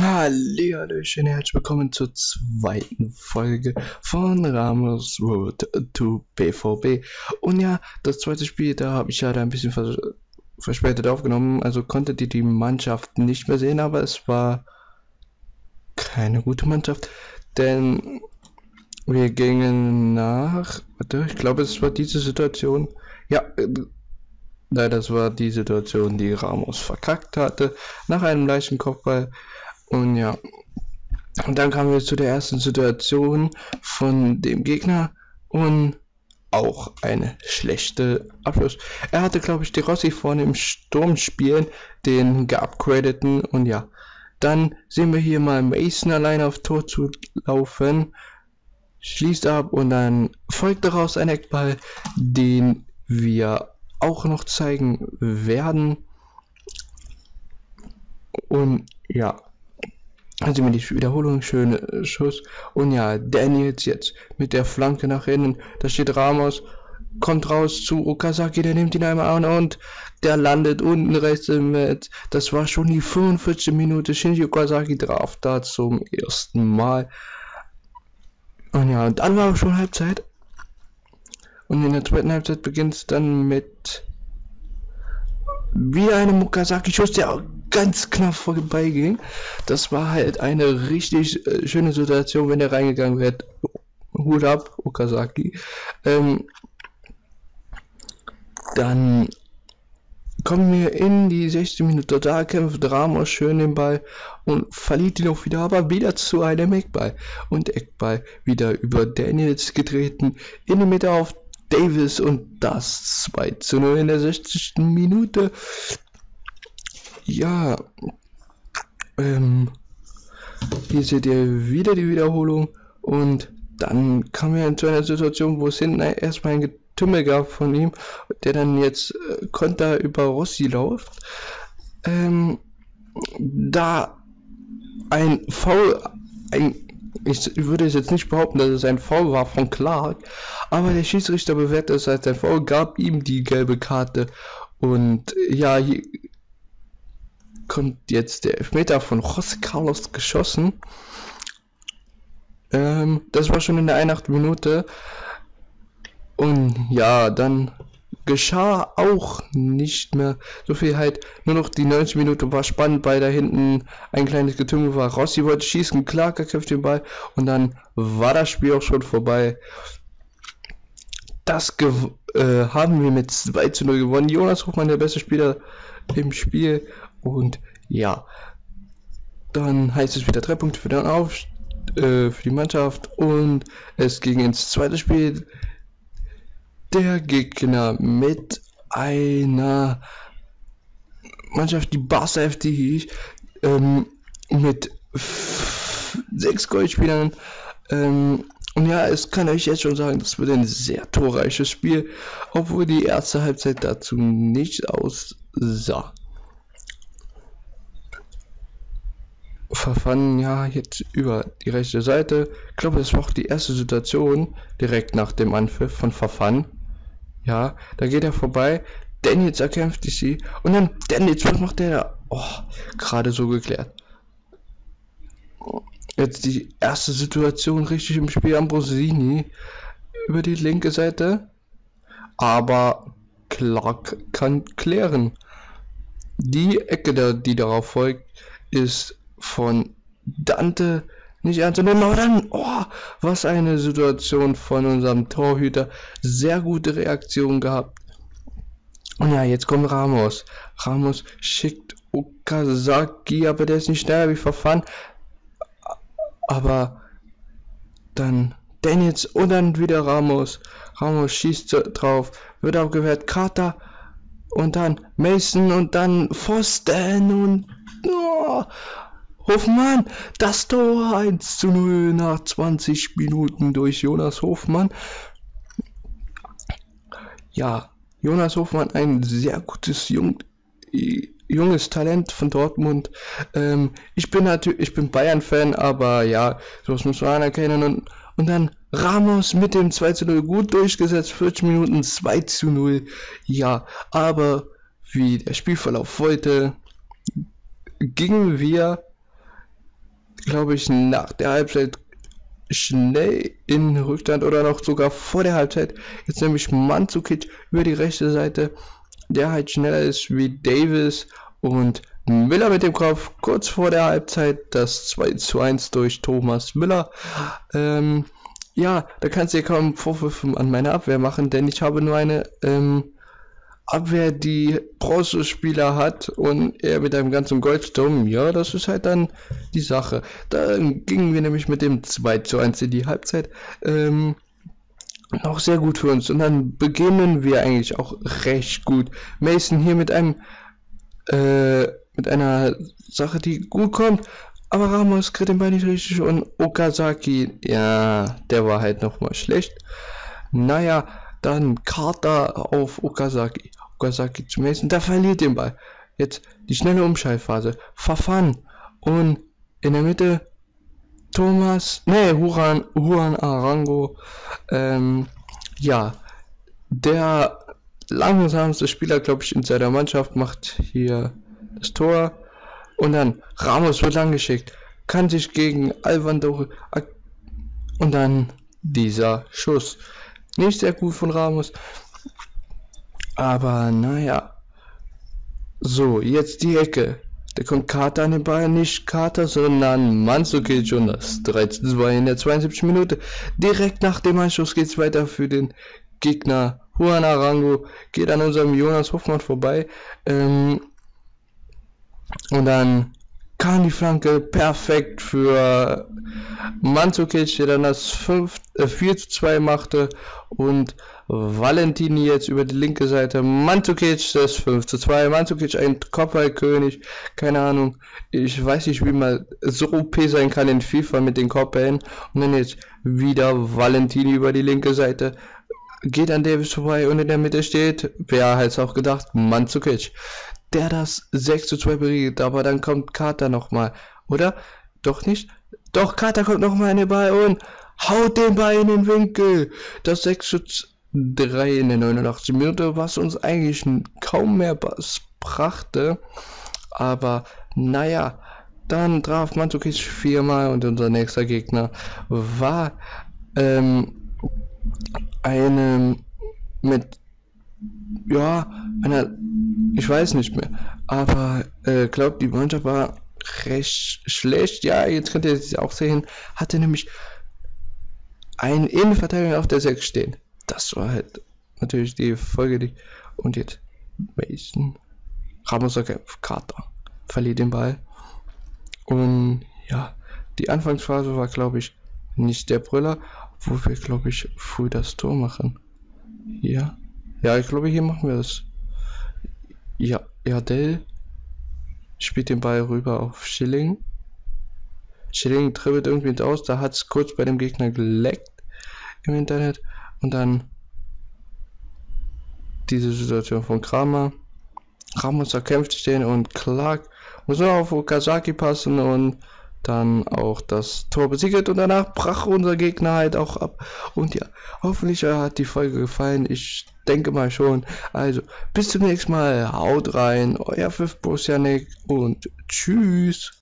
Hallöchen, herzlich willkommen zur zweiten Folge von Ramos Road to BVB. Und ja, das zweite Spiel, da habe ich ja da ein bisschen vers verspätet aufgenommen, also konntet ihr die Mannschaft nicht mehr sehen, aber es war keine gute Mannschaft, denn wir gingen nach, warte, ich glaube es war diese Situation, ja, äh, Nein, das war die Situation, die Ramos verkackt hatte, nach einem leichten Kopfball und ja, und dann kamen wir zu der ersten Situation von dem Gegner und auch eine schlechte Abschluss. Er hatte, glaube ich, die Rossi vorne im Sturm spielen, den geupgradeten und ja. Dann sehen wir hier mal Mason allein auf Tor zu laufen, schließt ab und dann folgt daraus ein Eckball, den wir auch noch zeigen werden. Und ja, also mir die Wiederholung, schöne äh, Schuss. Und ja, Daniels jetzt mit der Flanke nach innen. Da steht Ramos, kommt raus zu Okazaki, der nimmt ihn einmal an und der landet unten rechts im Netz. Das war schon die 45 Minute. Shinji Okazaki traf da zum ersten Mal. Und ja, und dann war schon Halbzeit. Und in der zweiten Halbzeit beginnt es dann mit wie eine Mukasaki-Schuss, der ganz knapp vorbeiging. Das war halt eine richtig äh, schöne Situation, wenn er reingegangen wäre. Hut ab, Okazaki. Ähm, dann kommen wir in die 60 Minuten. Da kämpft Ramos schön den Ball und verliert ihn auch wieder, aber wieder zu einem Eckball. Und Eckball wieder über Daniels getreten. In die Mitte auf Davis und das 2 zu 0 in der 60. Minute. Ja, ähm, hier seht ihr wieder die Wiederholung und dann kam er zu einer Situation, wo es hinten erstmal ein Getümmel gab von ihm, der dann jetzt äh, Konter über Rossi läuft. Ähm, da ein Foul, ein ich würde jetzt nicht behaupten, dass es ein Foul war von Clark, aber der Schiedsrichter bewertet es als ein Foul, gab ihm die gelbe Karte und ja, hier kommt jetzt der Elfmeter von José Carlos geschossen. Ähm, das war schon in der 81. Minute. Und ja, dann geschah auch nicht mehr so viel halt. Nur noch die 90 Minuten war spannend, weil da hinten ein kleines Getümmel war. Rossi wollte schießen, Clark kämpft den Ball und dann war das Spiel auch schon vorbei. Das äh, haben wir mit 2 zu 0 gewonnen. Jonas Hochmann, der beste Spieler im Spiel. Und ja, dann heißt es wieder drei Punkte für den Auf äh, für die Mannschaft und es ging ins zweite Spiel der Gegner mit einer Mannschaft, die Barca FD ähm, mit sechs Goldspielern. Ähm, und ja, es kann euch jetzt schon sagen, das wird ein sehr torreiches Spiel, obwohl die erste Halbzeit dazu nicht aussah. Verfahren ja jetzt über die rechte Seite. Ich glaube, das war auch die erste Situation direkt nach dem Anpfiff von Verfahren. Ja, da geht er vorbei. Daniels erkämpft die sie. Und dann Daniels, was macht der da? Oh, gerade so geklärt. Jetzt die erste Situation richtig im Spiel Ambrosini über die linke Seite. Aber Clark kann klären. Die Ecke, die darauf folgt, ist von Dante nicht ernst nehmen, aber dann, oh, was eine Situation von unserem Torhüter. Sehr gute Reaktion gehabt. Und ja, jetzt kommt Ramos. Ramos schickt Okazaki, aber der ist nicht schneller wie Verfahren. Aber dann Daniels und dann wieder Ramos. Ramos schießt drauf, wird abgewehrt. Carter und dann Mason und dann Pfosten und oh, Hofmann, das Tor 1 zu 0 nach 20 Minuten durch Jonas Hofmann. Ja, Jonas Hofmann, ein sehr gutes Jung, junges Talent von Dortmund. Ähm, ich bin natürlich, ich bin Bayern-Fan, aber ja, sowas muss man anerkennen. Und, und dann Ramos mit dem 2 zu 0 gut durchgesetzt, 40 Minuten 2 zu 0. Ja, aber wie der Spielverlauf wollte, gingen wir glaube ich, nach der Halbzeit schnell in Rückstand oder noch sogar vor der Halbzeit. Jetzt nämlich Manzukic über die rechte Seite, der halt schneller ist wie Davis und Müller mit dem Kopf kurz vor der Halbzeit das 2 zu 1 durch Thomas Müller. Ähm, ja, da kannst du ja kaum Vorwürfe an meine Abwehr machen, denn ich habe nur eine ähm, Abwehr, die Bronzespieler hat und er mit einem ganzen Goldsturm, ja, das ist halt dann die Sache. Da gingen wir nämlich mit dem 2 zu 1 in die Halbzeit. Ähm, auch sehr gut für uns. Und dann beginnen wir eigentlich auch recht gut. Mason hier mit einem äh, mit einer Sache, die gut kommt. Aber Ramos kriegt den Ball nicht richtig und Okazaki, ja, der war halt nochmal schlecht. Naja, dann Carter auf Okazaki. Okazaki zum nächsten, der verliert den Ball. Jetzt die schnelle Umschaltphase. Verfahren. Und in der Mitte Thomas, ne, Huran, Juan Arango. Ähm, ja, der langsamste Spieler, glaube ich, in seiner Mannschaft macht hier das Tor. Und dann Ramos wird lang geschickt, kann sich gegen Alvandor und dann dieser Schuss. Nicht sehr gut von Ramos. Aber naja. So, jetzt die Ecke. Da kommt Kater an den Ball, nicht Kater, sondern Mansukic und das 13 2 in der 72 Minute. Direkt nach dem Anschluss geht es weiter für den Gegner. Juan Arango geht an unserem Jonas Hoffmann vorbei. Ähm, und dann kam die Flanke perfekt für Manzukic, der dann das 5, äh, 4 zu 2 machte. Und Valentini jetzt über die linke Seite, Manzukic das 5 zu 2, Manzukic ein Kopfballkönig, keine Ahnung, ich weiß nicht, wie man so OP sein kann in FIFA mit den Kopfballen. Und dann jetzt wieder Valentini über die linke Seite, geht an Davis vorbei und in der Mitte steht, wer hat es auch gedacht, Manzukic, der das 6 zu 2 beriegt, aber dann kommt Carter nochmal, oder? Doch nicht? Doch, Carter kommt nochmal in den Ball und haut den Ball in den Winkel. Das 6 zu 3 in der 89 Minute, was uns eigentlich kaum mehr brachte. Aber naja, dann traf Mandzukic viermal und unser nächster Gegner war ähm, einem mit ja, einer, ich weiß nicht mehr, aber äh, glaubt, die Mannschaft war recht schlecht. Ja, jetzt könnt ihr es auch sehen, hatte nämlich einen Innenverteidiger auf der 6 stehen. Das war halt natürlich die Folge. Die, und jetzt Mason, Ramos Carter verliert den Ball. Und ja, die Anfangsphase war, glaube ich, nicht der Brüller, wo wir, glaube ich, früh das Tor machen. Ja. Ja, ich glaube, hier machen wir das. Ja, Erdel spielt den Ball rüber auf Schilling. Schilling dribbelt irgendwie aus, da hat es kurz bei dem Gegner geleckt im Internet und dann diese Situation von Kramer. Ramos erkämpft stehen und Clark muss nur auf Okazaki passen und dann auch das Tor besiegelt und danach brach unser Gegner halt auch ab. Und ja, hoffentlich hat die Folge gefallen. Ich denke mal schon. Also, bis zum nächsten Mal. Haut rein. Euer Fifth Janik und tschüss.